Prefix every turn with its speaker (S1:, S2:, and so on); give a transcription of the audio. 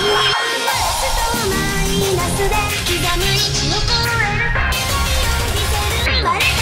S1: マイナスで刻む1の超える見せる